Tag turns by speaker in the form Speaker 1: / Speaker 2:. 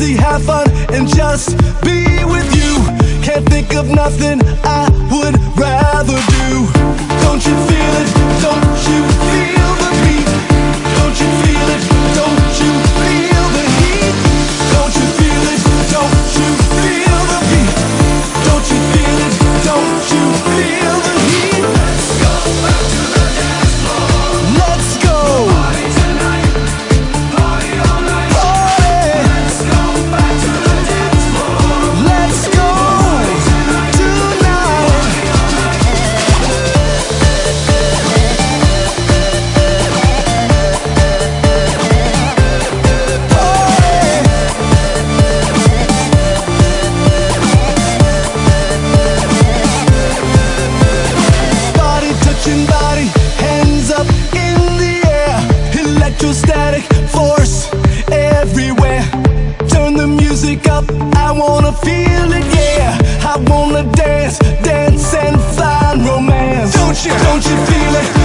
Speaker 1: crazy, have fun, and just be with you. Can't think of nothing I would rather do. Don't you feel it? feel static force everywhere. Turn the music up, I wanna feel it, yeah. I wanna dance, dance and find romance. Don't you, don't you feel it?